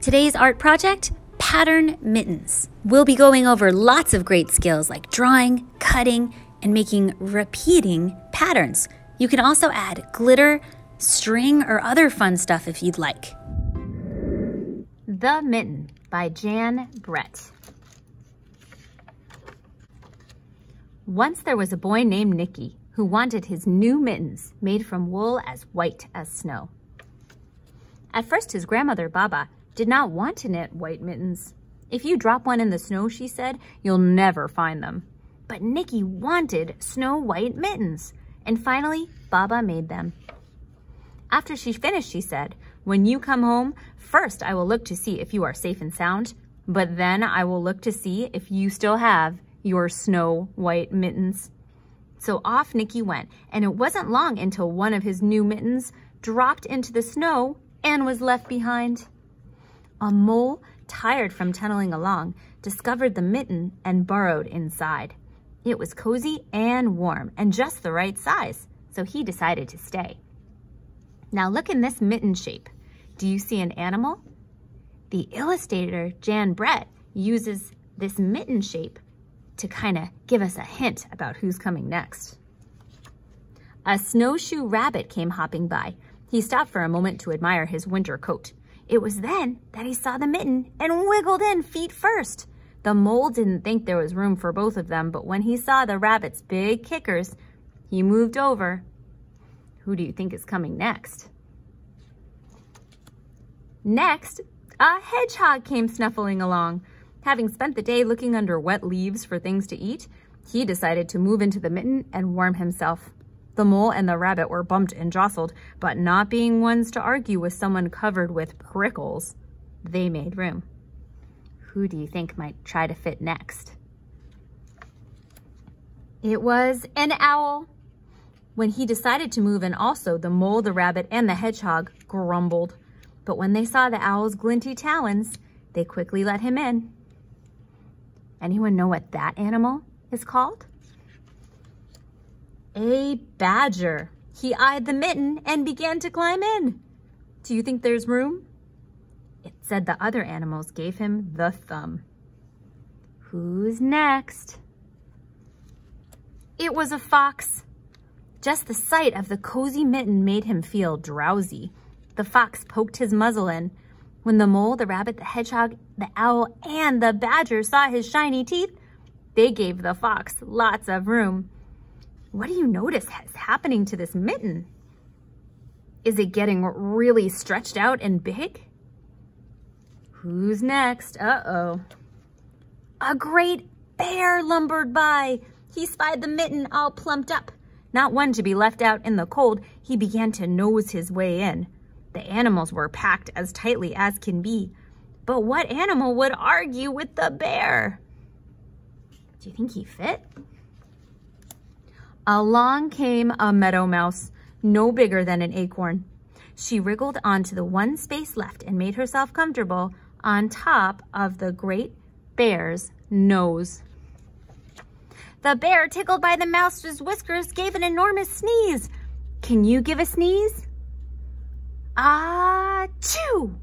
Today's art project pattern mittens. We'll be going over lots of great skills like drawing, cutting, and making repeating patterns. You can also add glitter, string, or other fun stuff if you'd like. The Mitten by Jan Brett. Once there was a boy named Nicky who wanted his new mittens made from wool as white as snow. At first, his grandmother, Baba, did not want to knit white mittens. If you drop one in the snow, she said, you'll never find them. But Nicky wanted snow white mittens, and finally, Baba made them. After she finished, she said, when you come home, first I will look to see if you are safe and sound, but then I will look to see if you still have your snow white mittens. So off Nicky went, and it wasn't long until one of his new mittens dropped into the snow and was left behind. A mole, tired from tunneling along, discovered the mitten and burrowed inside. It was cozy and warm and just the right size, so he decided to stay. Now look in this mitten shape. Do you see an animal? The illustrator, Jan Brett, uses this mitten shape to kind of give us a hint about who's coming next. A snowshoe rabbit came hopping by. He stopped for a moment to admire his winter coat. It was then that he saw the mitten and wiggled in feet first. The mole didn't think there was room for both of them, but when he saw the rabbit's big kickers, he moved over. Who do you think is coming next? Next, a hedgehog came snuffling along. Having spent the day looking under wet leaves for things to eat, he decided to move into the mitten and warm himself. The mole and the rabbit were bumped and jostled, but not being ones to argue with someone covered with prickles, they made room. Who do you think might try to fit next? It was an owl. When he decided to move in also, the mole, the rabbit, and the hedgehog grumbled. But when they saw the owl's glinty talons, they quickly let him in. Anyone know what that animal is called? A badger. He eyed the mitten and began to climb in. Do you think there's room? It said the other animals gave him the thumb. Who's next? It was a fox. Just the sight of the cozy mitten made him feel drowsy. The fox poked his muzzle in, when the mole, the rabbit, the hedgehog, the owl, and the badger saw his shiny teeth, they gave the fox lots of room. What do you notice is happening to this mitten? Is it getting really stretched out and big? Who's next? Uh-oh. A great bear lumbered by. He spied the mitten all plumped up. Not one to be left out in the cold, he began to nose his way in. The animals were packed as tightly as can be. But what animal would argue with the bear? Do you think he fit? Along came a meadow mouse, no bigger than an acorn. She wriggled onto the one space left and made herself comfortable on top of the great bear's nose. The bear, tickled by the mouse's whiskers, gave an enormous sneeze. Can you give a sneeze? Ah, Achoo!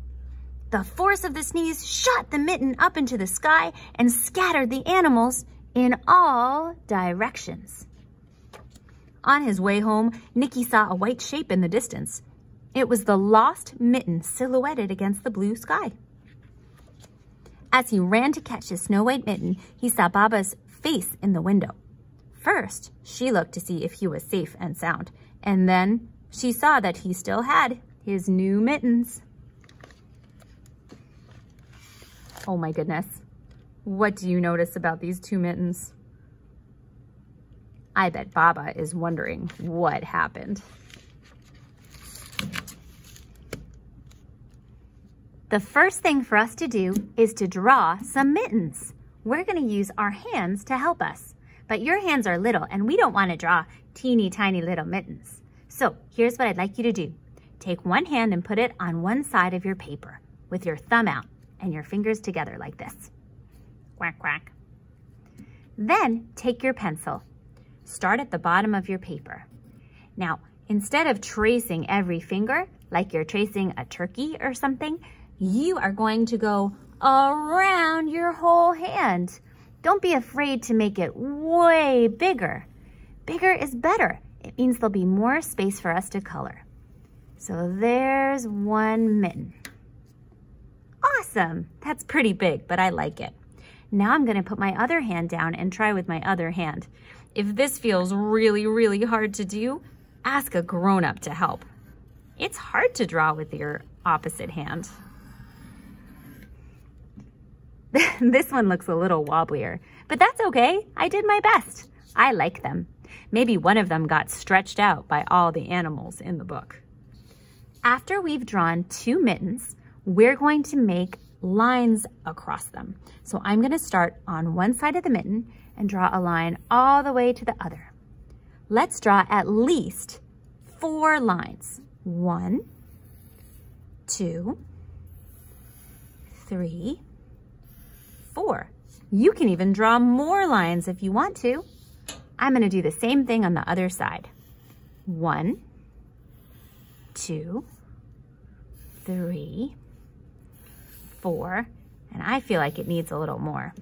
The force of the sneeze shot the mitten up into the sky and scattered the animals in all directions. On his way home, Nicky saw a white shape in the distance. It was the lost mitten silhouetted against the blue sky. As he ran to catch his snow white mitten, he saw Baba's face in the window. First, she looked to see if he was safe and sound, and then she saw that he still had his new mittens. Oh my goodness. What do you notice about these two mittens? I bet Baba is wondering what happened. The first thing for us to do is to draw some mittens. We're gonna use our hands to help us, but your hands are little and we don't wanna draw teeny tiny little mittens. So here's what I'd like you to do. Take one hand and put it on one side of your paper with your thumb out and your fingers together like this. Quack, quack. Then take your pencil. Start at the bottom of your paper. Now, instead of tracing every finger, like you're tracing a turkey or something, you are going to go around your whole hand. Don't be afraid to make it way bigger. Bigger is better. It means there'll be more space for us to color. So there's one mitten. Awesome. That's pretty big, but I like it. Now I'm gonna put my other hand down and try with my other hand. If this feels really, really hard to do, ask a grown-up to help. It's hard to draw with your opposite hand. this one looks a little wobblier, but that's okay. I did my best. I like them. Maybe one of them got stretched out by all the animals in the book. After we've drawn two mittens, we're going to make lines across them. So I'm gonna start on one side of the mitten and draw a line all the way to the other. Let's draw at least four lines. One, two, three, four. You can even draw more lines if you want to. I'm gonna do the same thing on the other side. One, two, three, four, and I feel like it needs a little more.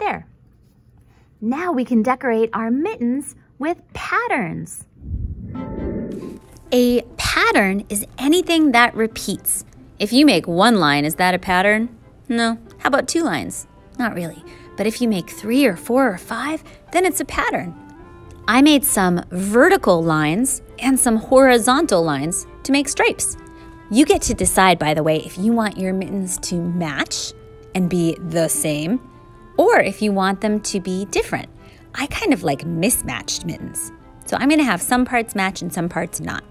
There. Now we can decorate our mittens with patterns. A pattern is anything that repeats. If you make one line, is that a pattern? No. How about two lines? Not really. But if you make three or four or five, then it's a pattern. I made some vertical lines and some horizontal lines to make stripes. You get to decide, by the way, if you want your mittens to match and be the same, or if you want them to be different. I kind of like mismatched mittens. So I'm gonna have some parts match and some parts not.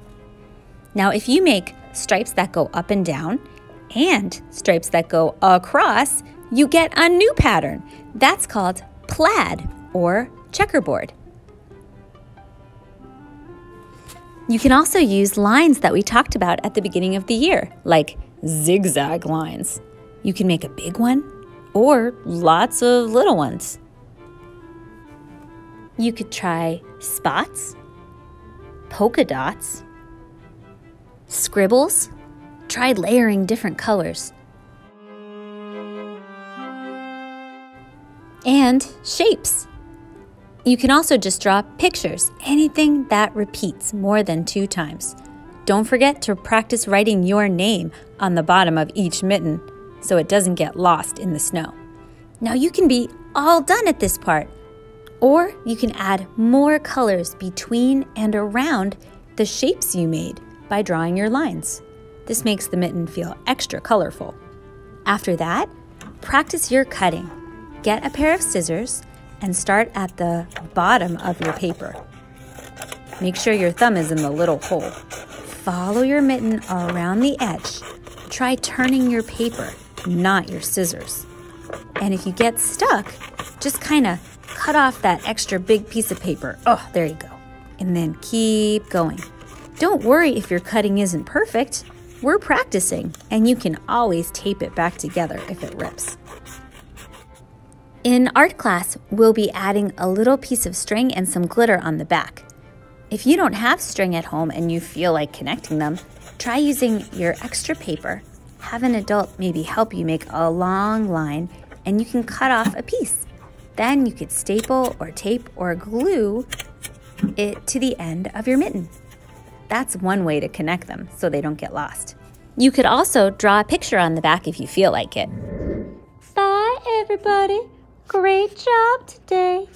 Now, if you make stripes that go up and down and stripes that go across, you get a new pattern. That's called plaid or checkerboard. You can also use lines that we talked about at the beginning of the year, like zigzag lines. You can make a big one or lots of little ones. You could try spots, polka dots, scribbles. Try layering different colors. And shapes. You can also just draw pictures, anything that repeats more than two times. Don't forget to practice writing your name on the bottom of each mitten so it doesn't get lost in the snow. Now you can be all done at this part, or you can add more colors between and around the shapes you made by drawing your lines. This makes the mitten feel extra colorful. After that, practice your cutting. Get a pair of scissors and start at the bottom of your paper. Make sure your thumb is in the little hole. Follow your mitten around the edge. Try turning your paper, not your scissors. And if you get stuck, just kind of cut off that extra big piece of paper. Oh, there you go. And then keep going. Don't worry if your cutting isn't perfect. We're practicing, and you can always tape it back together if it rips. In art class, we'll be adding a little piece of string and some glitter on the back. If you don't have string at home and you feel like connecting them, try using your extra paper. Have an adult maybe help you make a long line and you can cut off a piece. Then you could staple or tape or glue it to the end of your mitten. That's one way to connect them so they don't get lost. You could also draw a picture on the back if you feel like it. Bye, everybody. Great job today.